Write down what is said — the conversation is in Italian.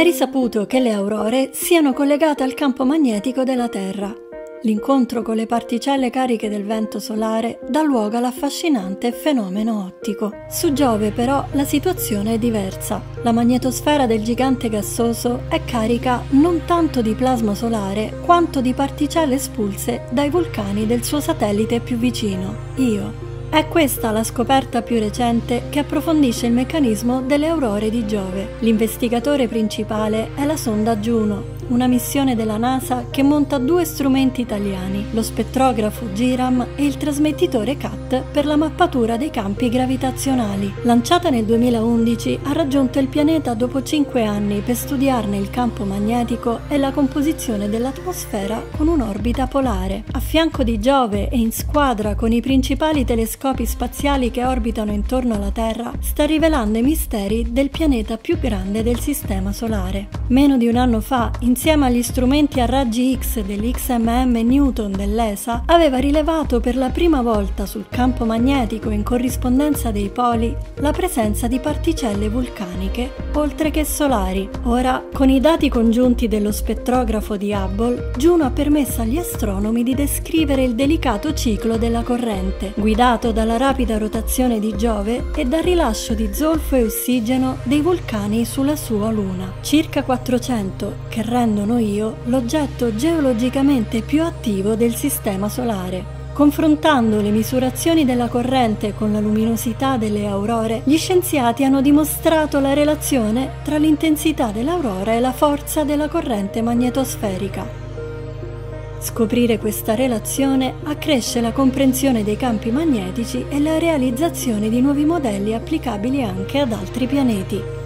È risaputo che le aurore siano collegate al campo magnetico della Terra. L'incontro con le particelle cariche del vento solare dà luogo all'affascinante fenomeno ottico. Su Giove però la situazione è diversa. La magnetosfera del gigante gassoso è carica non tanto di plasma solare quanto di particelle espulse dai vulcani del suo satellite più vicino, Io. È questa la scoperta più recente che approfondisce il meccanismo delle aurore di Giove. L'investigatore principale è la sonda Juno, una missione della NASA che monta due strumenti italiani, lo spettrografo GIRAM e il trasmettitore CAT per la mappatura dei campi gravitazionali. Lanciata nel 2011, ha raggiunto il pianeta dopo cinque anni per studiarne il campo magnetico e la composizione dell'atmosfera con un'orbita polare. A fianco di Giove e in squadra con i principali telescopi spaziali che orbitano intorno alla Terra, sta rivelando i misteri del pianeta più grande del Sistema Solare. Meno di un anno fa, in insieme agli strumenti a raggi X dell'XMM Newton dell'ESA, aveva rilevato per la prima volta sul campo magnetico in corrispondenza dei poli la presenza di particelle vulcaniche, oltre che solari. Ora, con i dati congiunti dello spettrografo di Hubble, Juno ha permesso agli astronomi di descrivere il delicato ciclo della corrente, guidato dalla rapida rotazione di Giove e dal rilascio di zolfo e ossigeno dei vulcani sulla sua luna. Circa 400, che rendono Io l'oggetto geologicamente più attivo del Sistema Solare. Confrontando le misurazioni della corrente con la luminosità delle aurore, gli scienziati hanno dimostrato la relazione tra l'intensità dell'aurora e la forza della corrente magnetosferica. Scoprire questa relazione accresce la comprensione dei campi magnetici e la realizzazione di nuovi modelli applicabili anche ad altri pianeti.